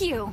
you.